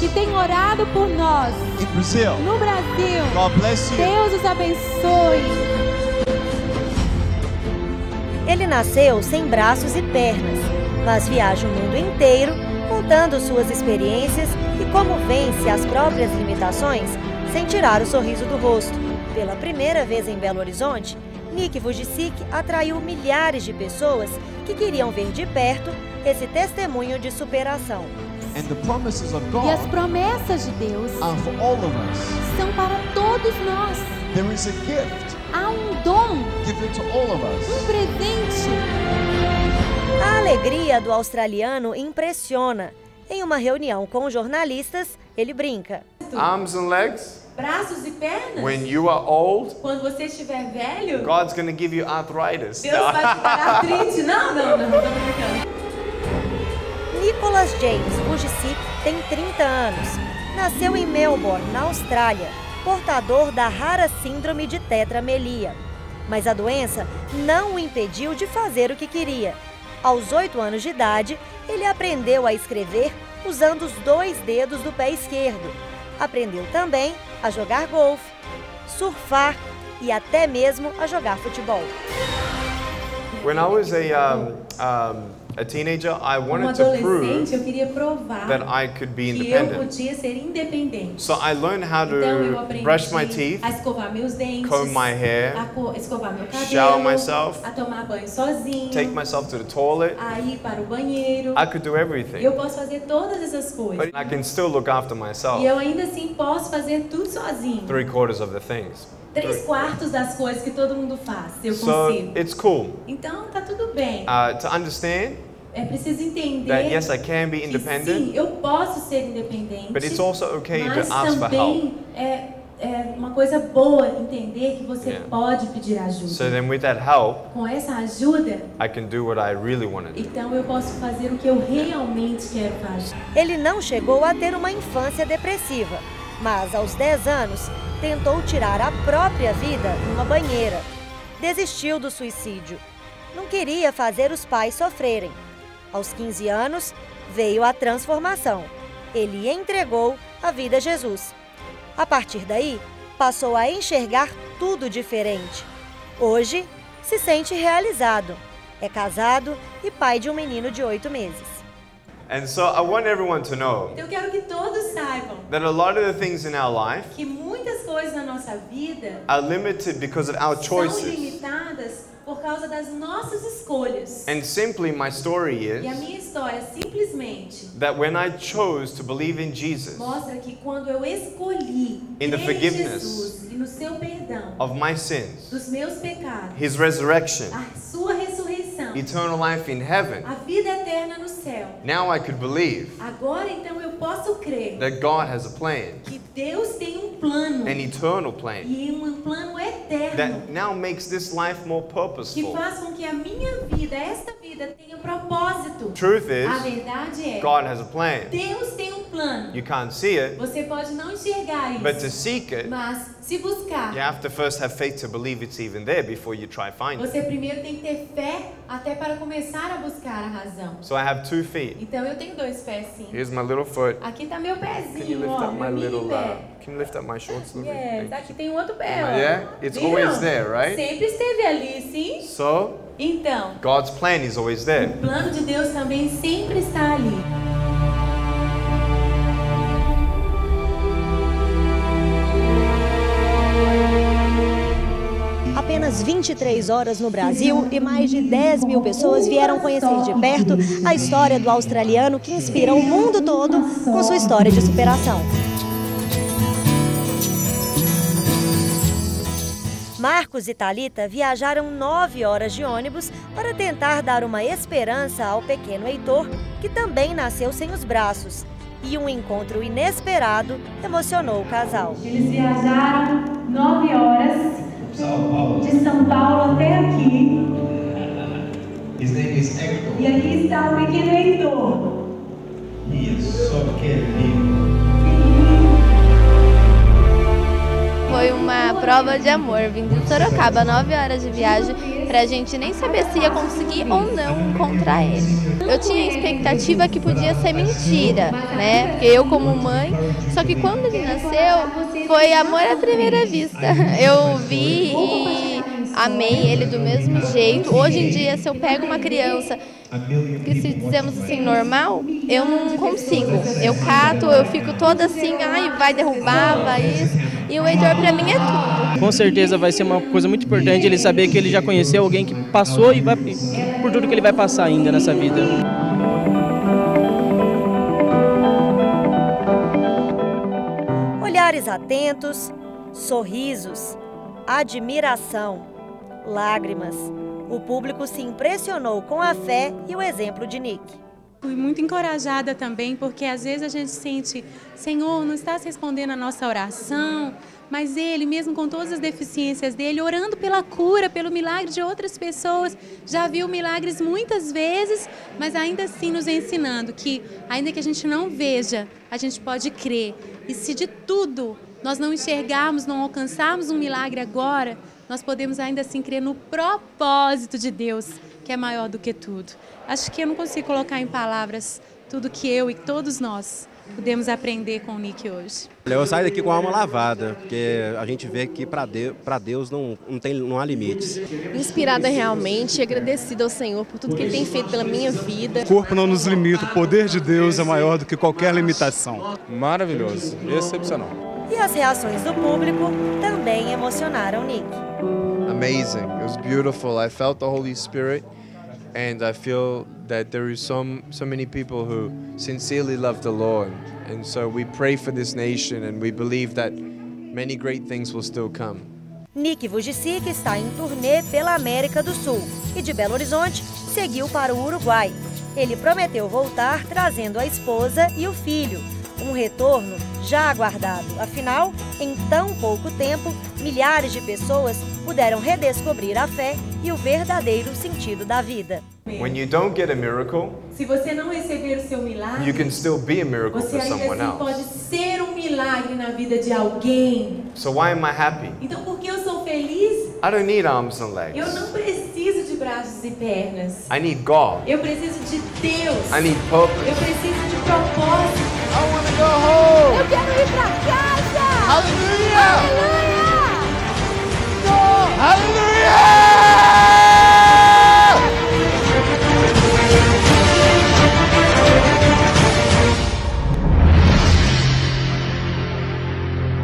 que têm orado por nós no Brasil. Deus os abençoe. Ele nasceu sem braços e pernas, mas viaja o mundo inteiro contando suas experiências e como vence as próprias limitações sem tirar o sorriso do rosto. Pela primeira vez em Belo Horizonte, Nick Vujicic atraiu milhares de pessoas que queriam ver de perto esse testemunho de superação. And the promises of E as God promessas de Deus are for all of us. são para todos nós. There is a gift Há um dom, given to all of um us. presente. A alegria do australiano impressiona. Em uma reunião com jornalistas, ele brinca. Arms and legs. Braços e pernas? When you are old, Quando você estiver velho, God's going to give you arthritis. Deus vai te dar artrite. Não, não, não, tô brincando. Nicholas James Vujicic tem 30 anos. Nasceu em Melbourne, na Austrália, portador da rara síndrome de tetramelia. Mas a doença não o impediu de fazer o que queria. Aos 8 anos de idade, ele aprendeu a escrever usando os dois dedos do pé esquerdo. Aprendeu também a jogar golfe, surfar e até mesmo a jogar futebol. When I was a, um, um, a teenager, I wanted to prove eu queria provar that I could be que eu independent. podia ser independente. So I learned how Então eu to aprendi brush my teeth, a escovar meus dentes, comb my hair, a escovar meu cabelo, shower myself, a tomar banho sozinho, take myself to the toilet. a ir para o banheiro. I could do everything. Eu posso fazer todas essas coisas. But I can still look after myself. E eu ainda assim posso fazer tudo sozinho. Three quarters of the things. Três quartos das coisas que todo mundo faz, eu So consigo. it's cool Então tá tudo bem. uh, to understand É preciso entender that yes, I can be que independent, sim, eu posso ser independente. but it's also okay mas to ask for help. também é, é uma coisa boa entender que você Yeah. pode pedir ajuda. So then, with that help, Com essa ajuda, I can do what I really want to do. então eu posso fazer o que eu realmente quero fazer. Ele não chegou a ter uma infância depressiva, mas aos 10 anos tentou tirar a própria vida numa banheira. Desistiu do suicídio. Não queria fazer os pais sofrerem. Aos 15 anos, veio a transformação. Ele entregou a vida a Jesus. A partir daí, passou a enxergar tudo diferente. Hoje, se sente realizado. É casado e pai de um menino de oito meses. And so I want everyone to know Então eu quero que todos saibam that a lot of the things in our life que muitas coisas na nossa vida are limited because of our são choices. limitadas por causa das nossas escolhas. And simply, my story E a is minha história simplesmente that when I chose to believe in Jesus, mostra que quando eu escolhi In the forgiveness Jesus e no seu perdão of my sins, dos meus pecados, His resurrection, a sua ressurreição, eternal life in heaven, a vida eterna no céu. now I could believe Agora então eu posso crer that God has a plan, que Deus tem um plano. An eternal plan, e um plano eterno. that now makes this life more que purposeful. faz com que a minha vida, esta vida, tenha propósito. Truth A is, verdade é, God has a plan. Deus tem um plano. You can't see it, Você pode não enxergar isso, but to seek it, mas se buscar, you have to first have faith to believe it's even there before you try find it. você primeiro tem que ter fé até para começar a buscar a razão. So I have two feet. Então eu tenho dois pés sim. Here's my little foot. Aqui tá meu Can you pezinho, lift ó, up my little? pé. Uh, can you lift up my shorts a little Yes, bit? aqui tem um outro pé, ó. Yeah, it's Viram? always there, right? Sempre esteve ali, sim? So Então, God's plan is always there. o plano de Deus também sempre está ali. Apenas 23 horas no Brasil e mais de 10 mil pessoas vieram conhecer de perto a história do australiano que inspira o mundo todo com sua história de superação. Marcos e Talita viajaram nove horas de ônibus para tentar dar uma esperança ao pequeno Heitor, que também nasceu sem os braços. E um encontro inesperado emocionou o casal. Eles viajaram nove horas de São Paulo até aqui. His name is Hector. E aqui está o pequeno Heitor. He is so prova de amor. Vim de Sorocaba, nove horas de viagem, pra gente nem saber se ia conseguir ou não encontrar ele. Eu tinha expectativa que podia ser mentira, né? Porque eu como mãe, só que quando ele nasceu, foi amor à primeira vista. Eu vi e amei ele do mesmo jeito. Hoje em dia, se eu pego uma criança que se dizemos assim normal, eu não consigo. Eu cato, eu fico toda assim, ai, vai derrubar, vai isso. E o Heitor para mim é tudo. Com certeza vai ser uma coisa muito importante ele saber que ele já conheceu alguém que passou e vai por tudo que ele vai passar ainda nessa vida. Olhares atentos, sorrisos, admiração lágrimas. O público se impressionou com a fé e o exemplo de Nick. Fui muito encorajada também, porque às vezes a gente sente, Senhor, não estás respondendo a nossa oração, mas ele, mesmo com todas as deficiências dele, orando pela cura, pelo milagre de outras pessoas, já viu milagres muitas vezes, mas ainda assim nos ensinando que, ainda que a gente não veja, a gente pode crer. E se de tudo nós não enxergarmos, não alcançarmos um milagre agora, nós podemos ainda assim crer no propósito de Deus, que é maior do que tudo. Acho que eu não consigo colocar em palavras tudo que eu e todos nós podemos aprender com o Nick hoje. Eu saio daqui com a alma lavada, porque a gente vê que para Deus, Deus não, não, tem, não há limites. Inspirada realmente e agradecida ao Senhor por tudo que Ele tem feito pela minha vida. O corpo não nos limita, o poder de Deus é maior do que qualquer limitação. Maravilhoso, excepcional. E as reações do público também emocionaram Nick. Amazing. It was beautiful. I felt the Holy Spirit and I feel that there is so, so many people who sincerely love the Lord. And so we pray for this nation and we believe that many great things will still come. Nick Vujicic está em turnê pela América do Sul e de Belo Horizonte seguiu para o Uruguai. Ele prometeu voltar trazendo a esposa e o filho, um retorno já aguardado. Afinal, em tão pouco tempo, milhares de pessoas puderam redescobrir a fé e o verdadeiro sentido da vida. When you don't get a miracle, se você não receber o seu milagre, you can still be a miracle você for someone assim else. pode ser um milagre na vida de alguém. So why am I happy? Então por que eu sou feliz? I don't need arms and legs. Eu não preciso de braços e pernas. I need God. Eu preciso de Deus. I need purpose. Eu preciso de propósito. I want to go home. Eu quero ir para